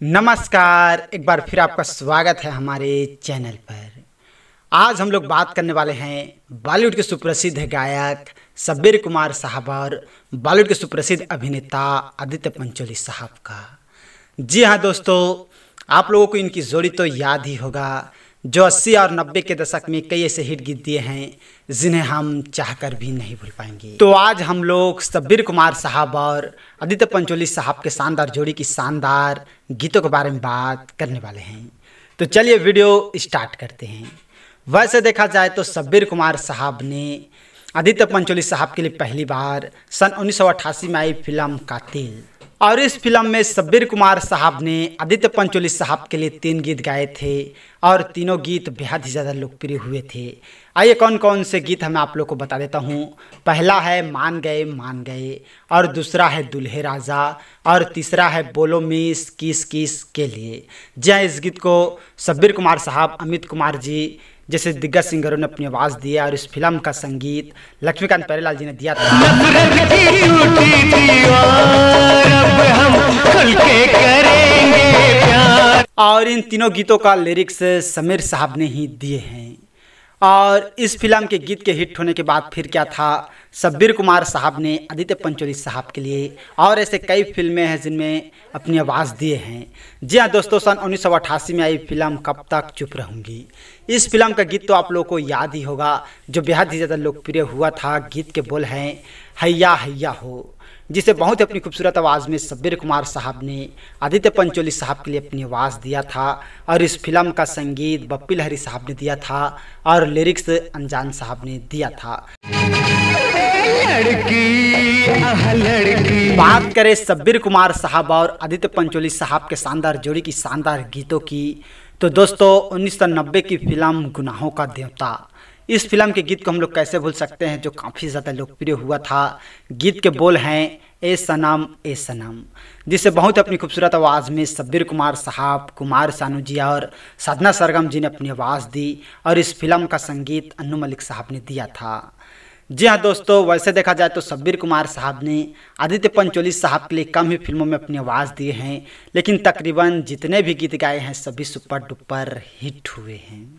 नमस्कार। एक बार फिर आपका स्वागत है हमारे चैनल पर। आज हम लोग बात करने वाले हैं बॉलीवुड के सुप्रसिद्ध गायक सब्बीर कुमार साहब और बॉलीवुड के सुप्रसिद्ध अभिनेता आदित्य पंचोली साहब का। जी हाँ दोस्तों, आप लोगों को इनकी जोड़ी तो याद ही होगा। जो 80 और 90 के दशक में कई ऐसे हिट गीत दिए हैं, जिन्हें हम चाहकर भी नहीं भूल पाएँगे। तो आज हम लोग सब्बीर कुमार साहब और आदित्य पंचोली साहब के शानदार जोड़ी की शानदार गीतों के बारे में बात करने वाले हैं। तो चलिए वीडियो स्टार्ट करते हैं। वैसे देखा जाए तो सब्बीर कुमार साहब ने आदित्य पंचोली साहब के लिए पहली बार सन उन्नीस सौ अट्ठासी में आई फ़िल्म कातिल और इस फ़िल्म में सब्बीर कुमार साहब ने आदित्य पंचोली साहब के लिए तीन गीत गाए थे और तीनों गीत बेहद ही ज़्यादा लोकप्रिय हुए थे। आइए कौन कौन से गीत हमें आप लोग को बता देता हूँ। पहला है मान गए मान गए और दूसरा है दुल्हे राजा और तीसरा है बोलो मिस किस किस के लिए। जी हाँ इस गीत को सब्बीर कुमार साहब, अमित कुमार जी जैसे दिग्गज सिंगरों ने अपनी आवाज़ दी है और इस फ़िल्म का संगीत लक्ष्मीकांत प्यारेलाल जी ने दिया था। और इन तीनों गीतों का लिरिक्स समीर साहब ने ही दिए हैं। और इस फ़िल्म के गीत के हिट होने के बाद फिर क्या था? सब्बीर कुमार साहब ने आदित्य पंचोली साहब के लिए और ऐसे कई फ़िल्में हैं जिनमें अपनी आवाज़ दिए हैं। जी हाँ दोस्तों, सन उन्नीस सौ अट्ठासी में आई फ़िल्म कब तक चुप रहूँगी? इस फ़िल्म का गीत तो आप लोगों को याद ही होगा, जो बेहद ही ज़्यादा लोकप्रिय हुआ था, गीत के बोल हैं, हैया हैया हो। जिसे बहुत ही अपनी खूबसूरत आवाज़ में सब्बीर कुमार साहब ने आदित्य पंचोली साहब के लिए अपनी आवाज़ दिया था और इस फ़िल्म का संगीत बप्पी लहरी साहब ने दिया था और लिरिक्स अनजान साहब ने दिया था लड़की, लड़की। बात करें सब्बीर कुमार साहब और आदित्य पंचोली साहब के शानदार जोड़ी की शानदार गीतों की तो दोस्तों उन्नीस सौ नब्बे की फ़िल्म गुनाहों का देवता इस फ़िल्म के गीत को हम लोग कैसे भूल सकते हैं, जो काफ़ी ज़्यादा लोकप्रिय हुआ था। गीत के बोल हैं, ए सनम ए सनम जिसे बहुत अपनी खूबसूरत आवाज़ में सब्बीर कुमार साहब, कुमार सानू जी और साधना सरगम जी ने अपनी आवाज़ दी और इस फ़िल्म का संगीत अन्नू मलिक साहब ने दिया था। जी हाँ दोस्तों, वैसे देखा जाए तो सब्बीर कुमार साहब ने आदित्य पंचोली साहब के लिए कम ही फ़िल्मों में अपनी आवाज़ दिए हैं, लेकिन तकरीबन जितने भी गीत गाए हैं, सभी सुपर डुपर हिट हुए हैं।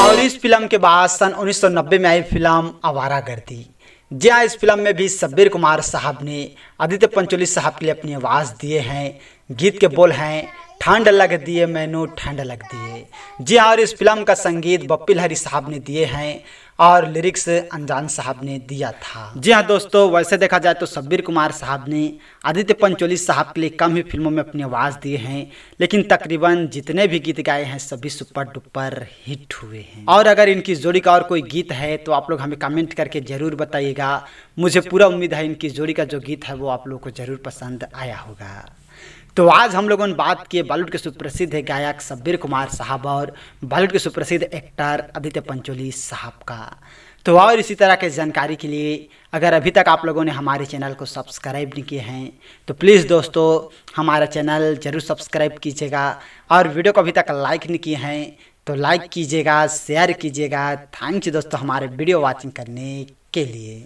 और इस फ़िल्म के बाद सन 1990 में आई फ़िल्म आवारा गर्दी। जी हाँ इस फ़िल्म में भी सब्बीर कुमार साहब ने आदित्य पंचोली साहब के लिए अपनी आवाज़ दिए हैं, गीत के बोल हैं ठंड लग दिए मैनू ठंड लग दिए जी हाँ और इस फ़िल्म का संगीत बप्पी लहरी साहब ने दिए हैं और लिरिक्स अनजान साहब ने दिया था। जी हाँ दोस्तों, वैसे देखा जाए तो सब्बीर कुमार साहब ने आदित्य पंचोली साहब के लिए कम ही फ़िल्मों में अपनी आवाज़ दिए हैं, लेकिन तकरीबन जितने भी गीत गाए हैं, सभी सुपर डुपर हिट हुए हैं। और अगर इनकी जोड़ी का और कोई गीत है तो आप लोग हमें कमेंट करके ज़रूर बताइएगा। मुझे पूरा उम्मीद है इनकी जोड़ी का जो गीत है, वो आप लोग को ज़रूर पसंद आया होगा। तो आज हम लोगों ने बात की बॉलीवुड के सुप्रसिद्ध गायक सब्बीर कुमार साहब और बॉलीवुड के सुप्रसिद्ध एक्टर आदित्य पंचोली साहब का। तो और इसी तरह के जानकारी के लिए अगर अभी तक आप लोगों ने हमारे चैनल को सब्सक्राइब नहीं किए हैं तो प्लीज़ दोस्तों हमारा चैनल ज़रूर सब्सक्राइब कीजिएगा और वीडियो को अभी तक लाइक नहीं किए हैं तो लाइक कीजिएगा, शेयर कीजिएगा। थैंक यू दोस्तों हमारे वीडियो वॉचिंग करने के लिए।